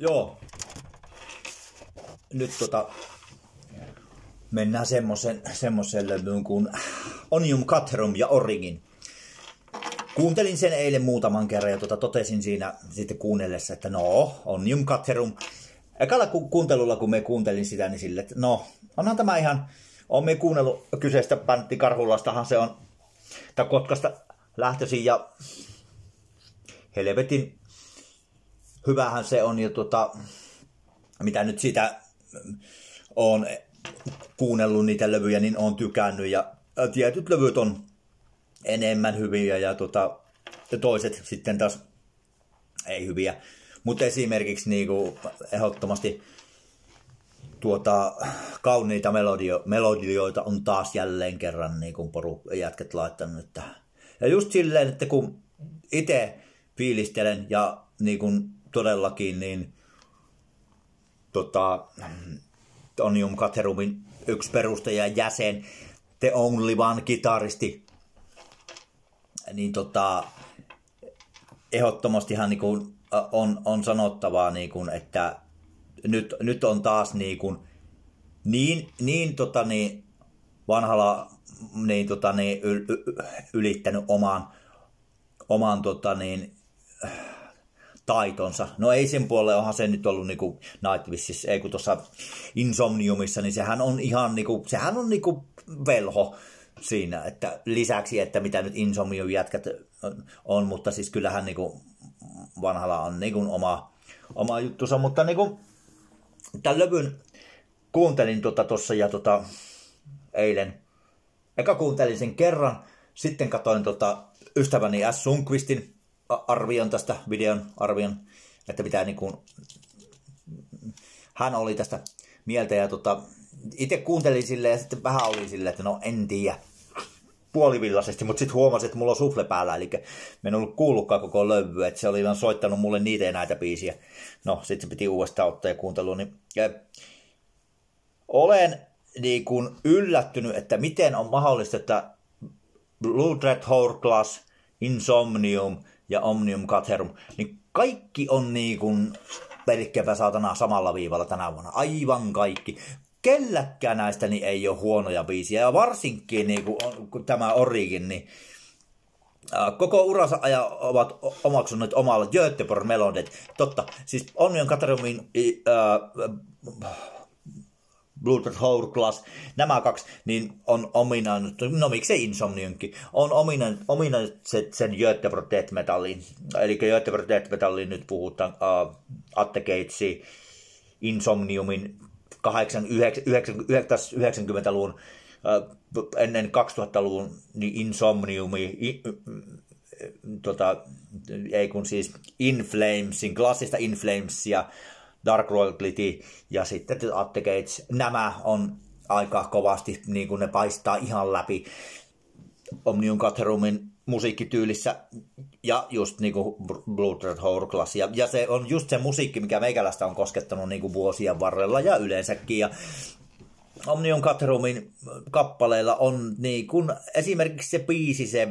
Joo. Nyt tota, mennään semmoisen, semmoisen levyyn kuin Onium Caterum ja Origin. Kuuntelin sen eilen muutaman kerran ja tota, totesin siinä sitten kuunnellessa, että no, Onium Caterum. Ekalla ku- kuuntelulla, kun me kuuntelin sitä, niin sille, että no, onhan tämä ihan, on me kuunnellut kyseistä Pantti Karhulastahan se on, tai Kotkasta lähtöisin ja helvetin hyvähän se on ja tota, mitä nyt sitä on kuunnellut niitä levyjä, niin on tykännyt ja tietyt levyt on enemmän hyviä ja, tota, ja toiset sitten taas ei hyviä. Mutta esimerkiksi niinku ehdottomasti tuota, kauniita melodio, melodioita on taas jälleen kerran niin kuin poru jätket laittanut. Että, ja just silleen, että kun itse fiilistelen ja niin kuin todellakin niin tota, Onium Caterumin yksi perustaja jäsen, The Only One kitaristi, niin tota, ehdottomastihan niin kuin on, on sanottavaa, niin kuin, että nyt, nyt on taas niin, kuin, niin, niin, tota, niin vanhalla niin, tota, niin, yl, ylittänyt oman, oman tota, niin, taitonsa. No ei sen puolelle, onhan se nyt ollut niinku Nightwishissa, ei kun tuossa Insomniumissa, niin sehän on ihan niinku, sehän on niinku velho siinä, että lisäksi, että mitä nyt Insomnium jätkät on, mutta siis kyllähän niinku vanhalla on niinku oma, oma juttusa, mutta niinku tämän lövyn kuuntelin tuossa tota ja tota, eilen, eka kuuntelin sen kerran, sitten katsoin tota ystäväni S. Sunkvistin arvion tästä, videon arvion, että mitä niin kuin, hän oli tästä mieltä ja tota, itse kuuntelin silleen ja sitten vähän oli silleen, että no en tiedä puolivillaisesti, mutta sitten huomasin, että mulla on sufle päällä, eli en ollut kuullutkaan koko löyvyä, että se oli vaan soittanut mulle niitä ja näitä biisiä. No, sitten se piti uudestaan ottaa ja kuuntelua, niin ja olen niin kuin yllättynyt, että miten on mahdollista, että Blue Red Hourglass, Insomnium ja Omnium Caterum, niin kaikki on niin kuin pelkkäpä saatana samalla viivalla tänä vuonna. Aivan kaikki. Kelläkään näistä niin ei ole huonoja biisiä. Ja varsinkin niin kuin, on, kun tämä Origin, niin koko uransa ajan ovat omaksuneet omalla Göteborg Melodit. Totta, siis Omnium Caterumin äh, Blood Hourglass, nämä kaksi, niin on ominainen, no miksei Insomniumkin, on ominainen, ominainen sen Göteborg Death Metallin, eli Göteborg Death Metallin nyt puhutaan uh, Atte Gatesi, Insomniumin 90-luvun uh, ennen 2000-luvun niin Insomniumi, i, tota, ei kun siis Inflamesin, klassista Inflamesia, Dark Royalty ja sitten Atte Gates. Nämä on aika kovasti, niin kuin ne paistaa ihan läpi Omnium Caterumin musiikkityylissä ja just niin kuin Blood Red Hourglass. Ja, ja, se on just se musiikki, mikä meikäläistä on koskettanut niin kuin vuosien varrella ja yleensäkin. Ja Omnium Caterumin kappaleilla on niin kuin esimerkiksi se biisi, se,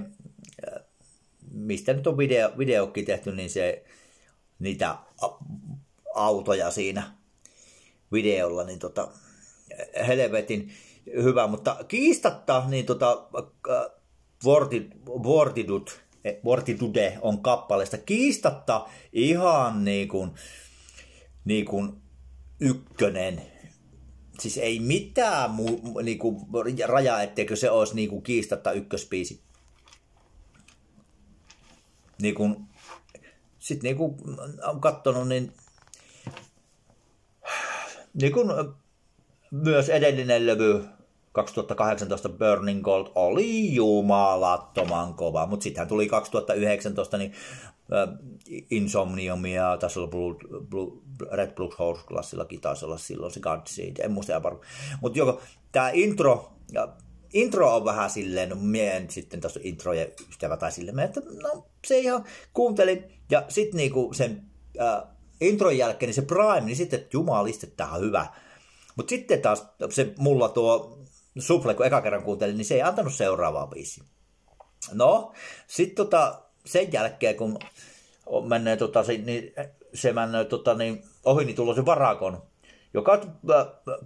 mistä nyt on video, videokin tehty, niin se niitä autoja siinä videolla, niin tota, helvetin hyvä, mutta kiistatta niin tota, Vortidut, Vortidude on kappaleesta kiistatta ihan niin kuin, niin kuin ykkönen. Siis ei mitään muu, niin kuin, rajaa, etteikö se olisi niin kuin kiistatta ykköspiisi. Niin kuin, sitten niin kuin on katsonut, niin niin kuin myös edellinen levy 2018 Burning Gold oli jumalattoman kova, mutta sittenhän tuli 2019 niin äh, Insomniumia, taisi olla Blue, Blue, Red Blue Horse Classillakin taisi olla silloin se Godseed, en muista ihan varmaan. Mutta joko tämä intro, ja intro on vähän silleen, no mien sitten tuossa introja ystävä tai silleen, että no se ihan kuuntelin, ja sitten niinku sen äh, intron jälkeen niin se Prime, niin sitten jumaliste, tämä on hyvä. Mutta sitten taas se mulla tuo Sufle, kun eka kerran kuuntelin, niin se ei antanut seuraavaa biisiä. No, sitten tota, sen jälkeen, kun menee, tota, se, niin se menee tota, niin, ohini tulosi varakon, joka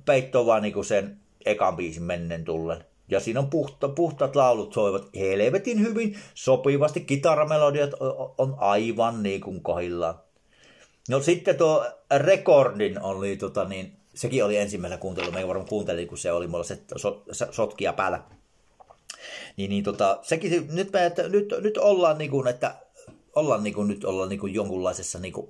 peittoo vaan niinku sen ekan biisin mennen tullen. Ja siinä on puhta, puhtaat laulut soivat helvetin hyvin, sopivasti, kitaramelodiat on aivan niin kuin kohillaan. No sitten tuo rekordin oli, tota, niin, sekin oli ensimmäinen kuuntelu, me varmaan kuuntelin, kun se oli mulla se so, sotkia päällä. Niin, niin tota, sekin, nyt, me, että, nyt, nyt ollaan niin kuin, että ollaan niin kuin, nyt ollaan niin kuin jonkunlaisessa niin kuin,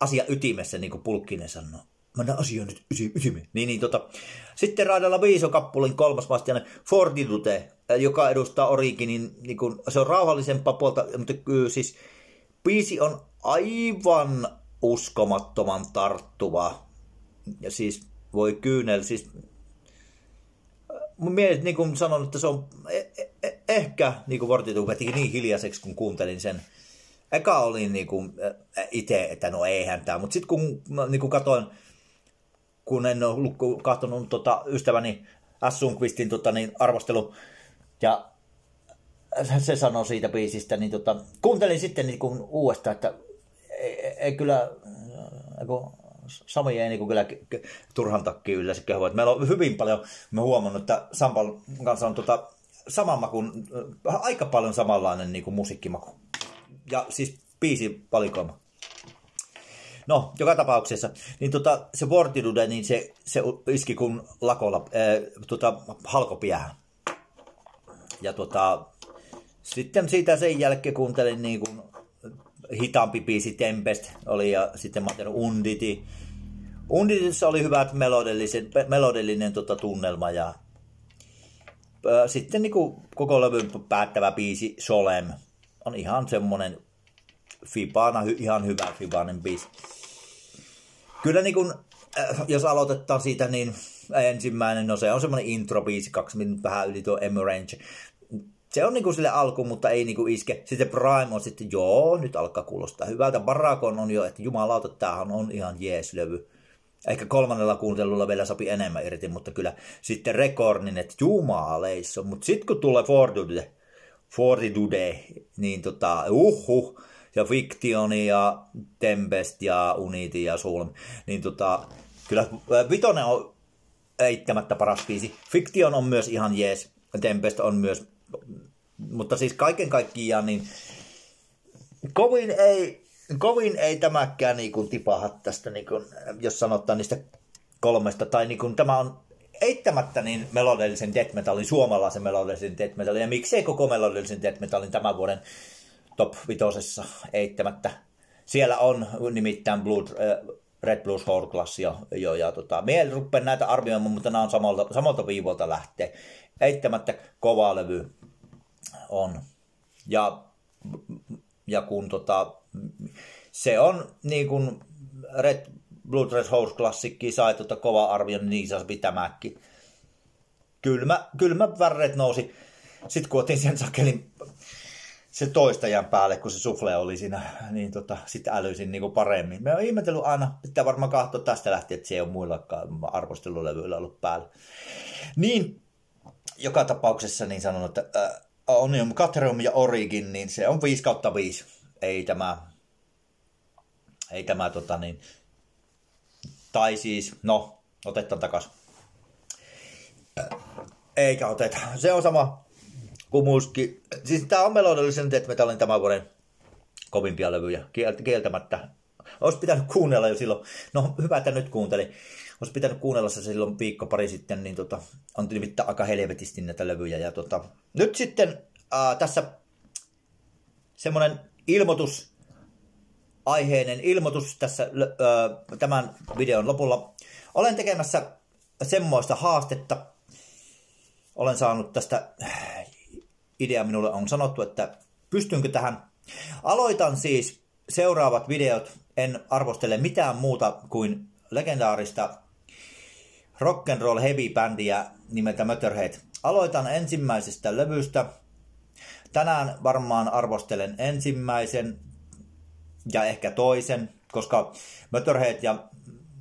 asia ytimessä, niin kuin Pulkkinen sanoo. Mennään asiaan nyt ytimeen. Niin, niin, tota. Sitten raadalla Viiso kappulin kolmas vastiainen Fortitude, joka edustaa Originin, niin kuin, se on rauhallisempaa puolta, mutta kyllä siis biisi on aivan uskomattoman tarttuva. Ja siis voi kyynel, siis mun mielestä niin kuin sanon, että se on e- e- e- ehkä, niin kuin Vortitu veti niin hiljaiseksi, kun kuuntelin sen. Eka oli niin kuin itse, että no eihän tämä, mutta sitten kun niin kuin katoin, kun en ole katsonut tota, ystäväni S. Sundqvistin tota, niin arvostelu, ja se sanoi siitä biisistä, niin tota, kuuntelin sitten niin kuin uudestaan, että ei, ei kyllä, kun Sami ei niin kyllä turhan takia yleensä kehu. Meillä on hyvin paljon, mä huomannut, että Sampal kanssa on tota, saman makun, aika paljon samanlainen niin kuin musiikkimaku. Ja siis biisi valikoima. No, joka tapauksessa, niin tota, se Vortidude, niin se, se iski kun lakolla, ää, tota, halkopiähän. Ja tota, sitten siitä sen jälkeen kuuntelin niin kuin hitaampi biisi Tempest oli ja sitten mä Unditi. Unditissa oli hyvät melodillinen, melodillinen tota, tunnelma ja sitten niin kuin koko levyn päättävä biisi Solem on ihan semmonen Fibana, ihan hyvä Fibanen biisi. Kyllä niin kuin, jos aloitetaan siitä, niin ensimmäinen, no se on semmoinen intro-biisi, kaksi minuuttia vähän yli tuo Emerange se on niinku sille alku, mutta ei niinku iske. Sitten Prime on sitten, joo, nyt alkaa kuulostaa hyvältä. Barakon on jo, että jumalauta, tämähän on ihan jees levy. Ehkä kolmannella kuuntelulla vielä sopi enemmän irti, mutta kyllä sitten Rekornin, että jumaleissa. Mutta sitten kun tulee Fortitude, Fortitude, niin tota, uhu, ja Fiction ja Tempest ja Unity ja Sulm, niin tota, kyllä Vitonen on eittämättä paras biisi. Fiction on myös ihan jees, Tempest on myös mutta siis kaiken kaikkiaan niin kovin ei, kovin ei tämäkään niin kuin tipaha tästä, niin kuin, jos sanotaan niistä kolmesta, tai niin kuin, tämä on eittämättä niin melodellisen death metalin, suomalaisen melodellisen death metalin, ja miksei koko melodellisen death metalin tämän vuoden top vitosessa eittämättä. Siellä on nimittäin Blood, äh, Red Blues Class jo, jo ja tota, rupean näitä arvioimaan, mutta nämä on samalta, samalta viivolta lähtee. Eittämättä kova levy on. Ja, ja kun tota, se on niin kuin Red, Blood Red Horse klassikki sai tota kova arvion, niin saa pitämäkin. Kylmä, kylmä värret nousi. Sitten kun otin sen sakelin se toistajan päälle, kun se sufle oli siinä, niin tota, sitten älyisin niin kuin paremmin. Me on ihmetellyt aina, pitää varmaan katsoa tästä lähtien, että se ei ole muillakaan arvostelulevyillä ollut päällä. Niin, joka tapauksessa niin sanon, että äh, Onium Caterham ja Origin, niin se on 5 kautta 5. Ei tämä, ei tämä tota niin, tai siis, no, otetaan takas. Eikä oteta. Se on sama kuin muski. Siis tää on melodillisen death metalin tämän vuoden kovimpia levyjä, kieltämättä. Olisi pitänyt kuunnella jo silloin. No, hyvä, että nyt kuunteli. Olisi pitänyt kuunnella se silloin viikko pari sitten, niin tota, on nimittäin aika helvetisti näitä levyjä. Ja tota, nyt sitten ää, tässä semmoinen ilmoitus, aiheinen ilmoitus tässä ää, tämän videon lopulla. Olen tekemässä semmoista haastetta. Olen saanut tästä idea minulle on sanottu, että pystynkö tähän. Aloitan siis seuraavat videot. En arvostele mitään muuta kuin legendaarista rock'n'roll heavy bändiä nimeltä Motorhead. Aloitan ensimmäisestä levystä. Tänään varmaan arvostelen ensimmäisen ja ehkä toisen, koska Motorhead ja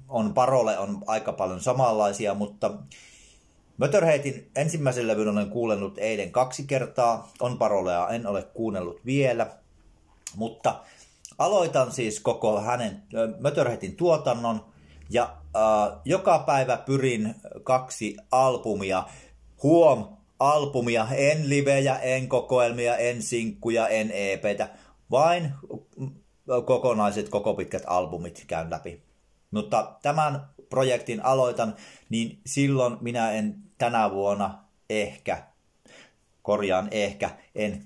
on Parole on aika paljon samanlaisia, mutta Motorheadin ensimmäisen levyn olen kuunnellut eilen kaksi kertaa, on Parolea en ole kuunnellut vielä, mutta aloitan siis koko hänen Mötörhetin tuotannon ja äh, joka päivä pyrin kaksi albumia. Huom, albumia, en livejä, en kokoelmia, en sinkkuja, en EPtä, vain kokonaiset, koko pitkät albumit käyn läpi. Mutta tämän projektin aloitan, niin silloin minä en tänä vuonna ehkä, korjaan ehkä, en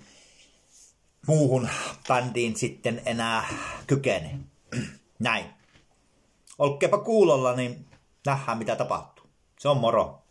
muuhun bändiin sitten enää kykene. Näin. Olkeepa kuulolla, niin nähdään mitä tapahtuu. Se on moro.